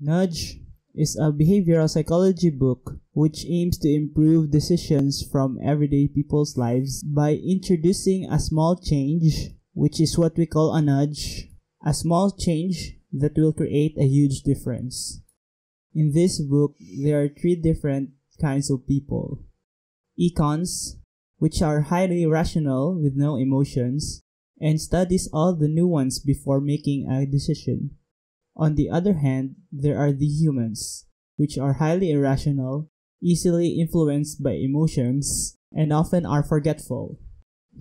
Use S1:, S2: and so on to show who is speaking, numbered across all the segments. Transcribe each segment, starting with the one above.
S1: Nudge is a behavioral psychology book which aims to improve decisions from everyday people's lives by introducing a small change, which is what we call a nudge, a small change that will create a huge difference. In this book, there are three different kinds of people. Econs, which are highly rational with no emotions, and studies all the nuance before making a decision. On the other hand, there are the humans, which are highly irrational, easily influenced by emotions, and often are forgetful.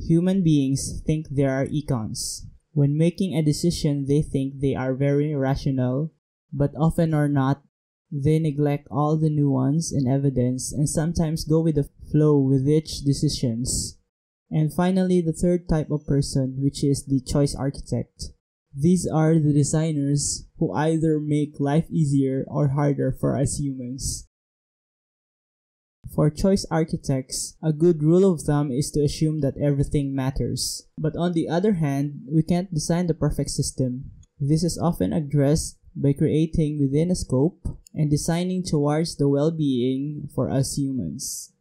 S1: Human beings think they are econs. When making a decision, they think they are very rational, but often are not. They neglect all the nuance and evidence and sometimes go with the flow with each decisions. And finally, the third type of person, which is the choice architect. These are the designers who either make life easier or harder for us humans. For choice architects, a good rule of thumb is to assume that everything matters. But on the other hand, we can't design the perfect system. This is often addressed by creating within a scope and designing towards the well-being for us humans.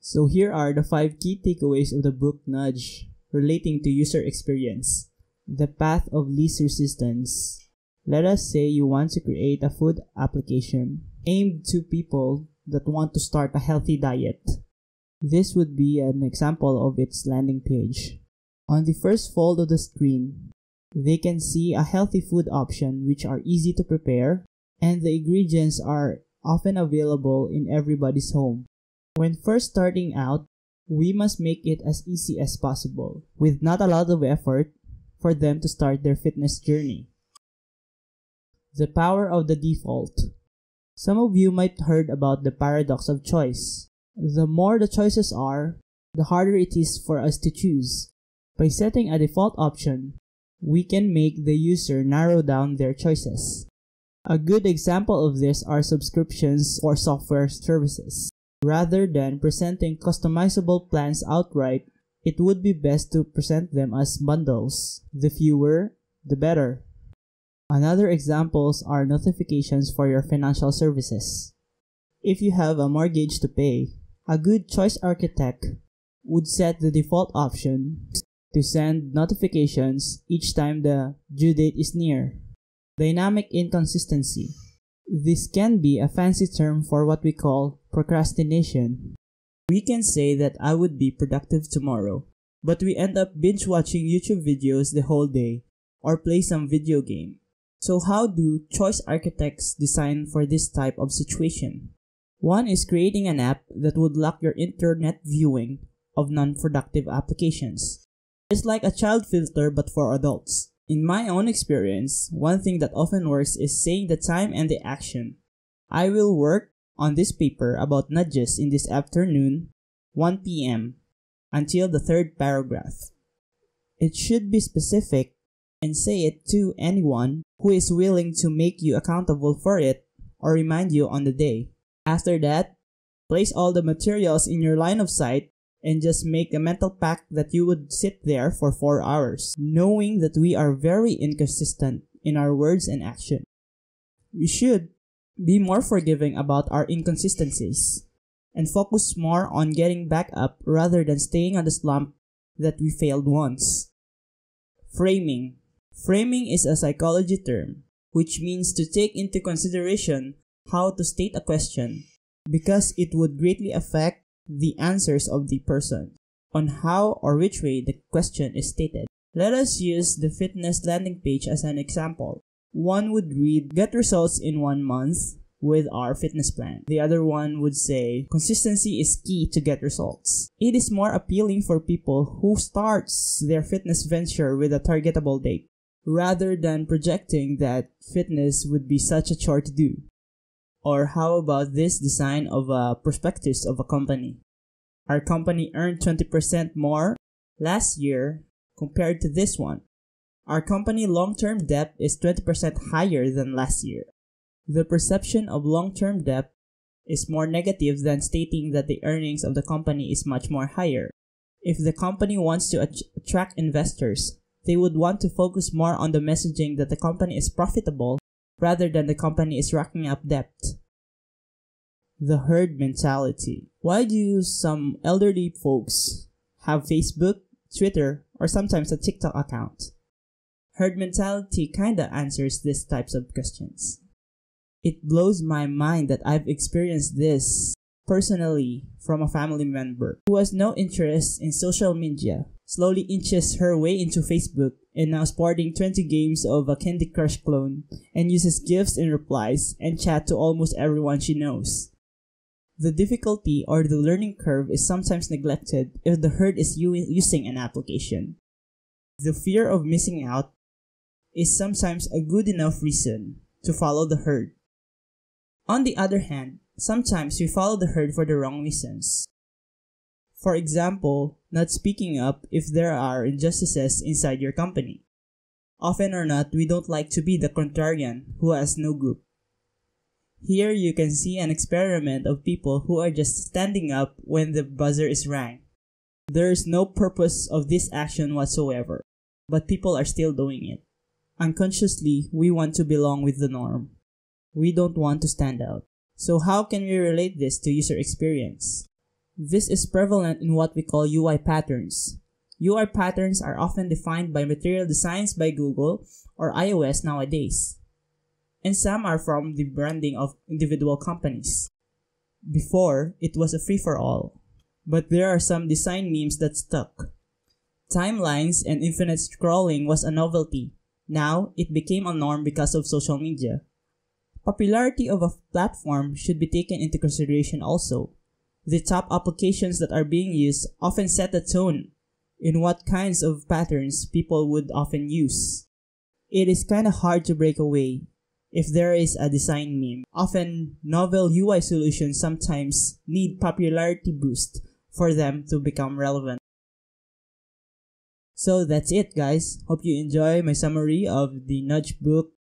S1: So here are the five key takeaways of the book Nudge relating to user experience. The path of least resistance. Let us say you want to create a food application aimed to people that want to start a healthy diet. This would be an example of its landing page. On the first fold of the screen, they can see a healthy food option which are easy to prepare and the ingredients are often available in everybody's home. When first starting out, we must make it as easy as possible with not a lot of effort for them to start their fitness journey. The power of the default. Some of you might heard about the paradox of choice. The more the choices are, the harder it is for us to choose. By setting a default option, we can make the user narrow down their choices. A good example of this are subscriptions for software services. Rather than presenting customizable plans outright, it would be best to present them as bundles. The fewer, the better. Another examples are notifications for your financial services. If you have a mortgage to pay, a good choice architect would set the default option to send notifications each time the due date is near. Dynamic inconsistency. This can be a fancy term for what we call procrastination. We can say that I would be productive tomorrow, but we end up binge watching YouTube videos the whole day or play some video game. So how do choice architects design for this type of situation? One is creating an app that would lock your internet viewing of non-productive applications. It's like a child filter but for adults. In my own experience, one thing that often works is saying the time and the action. I will work on this paper about nudges in this afternoon, 1 p.m., until the third paragraph. It should be specific and say it to anyone who is willing to make you accountable for it or remind you on the day. After that, place all the materials in your line of sight and just make a mental pact that you would sit there for 4 hours, knowing that we are very inconsistent in our words and action. We should be more forgiving about our inconsistencies, and focus more on getting back up rather than staying on the slump that we failed once. Framing. Framing is a psychology term, which means to take into consideration how to state a question, because it would greatly affect the answers of the person on how or which way the question is stated. Let us use the fitness landing page as an example. One would read get results in one month with our fitness plan. The other one would say consistency is key to get results. It is more appealing for people who starts their fitness venture with a targetable date rather than projecting that fitness would be such a chore to do. Or how about this design of a prospectus of a company? Our company earned 20% more last year compared to this one. Our company long-term debt is 20% higher than last year. The perception of long-term debt is more negative than stating that the earnings of the company is much more higher. If the company wants to attract investors, they would want to focus more on the messaging that the company is profitable rather than the company is racking up debt. The herd mentality. Why do some elderly folks have Facebook, Twitter, or sometimes a TikTok account? Herd mentality kinda answers these types of questions. It blows my mind that I've experienced this personally from a family member who has no interest in social media, slowly inches her way into Facebook and now sporting 20 games of a Candy Crush clone and uses gifts and replies and chat to almost everyone she knows. The difficulty or the learning curve is sometimes neglected if the herd is using an application. The fear of missing out is sometimes a good enough reason to follow the herd. On the other hand, sometimes we follow the herd for the wrong reasons. For example, not speaking up if there are injustices inside your company. Often or not, we don't like to be the contrarian who has no group. Here you can see an experiment of people who are just standing up when the buzzer is rang. There is no purpose of this action whatsoever, but people are still doing it. Unconsciously, we want to belong with the norm. We don't want to stand out. So how can we relate this to user experience? This is prevalent in what we call UI patterns. UI patterns are often defined by material designs by Google or iOS nowadays. And some are from the branding of individual companies. Before, it was a free-for-all. But there are some design memes that stuck. Timelines and infinite scrolling was a novelty. Now, it became a norm because of social media. Popularity of a platform should be taken into consideration also. The top applications that are being used often set the tone in what kinds of patterns people would often use. It is kinda hard to break away if there is a design meme. Often, novel UI solutions sometimes need popularity boost for them to become relevant. So that's it guys. Hope you enjoy my summary of the Nudge book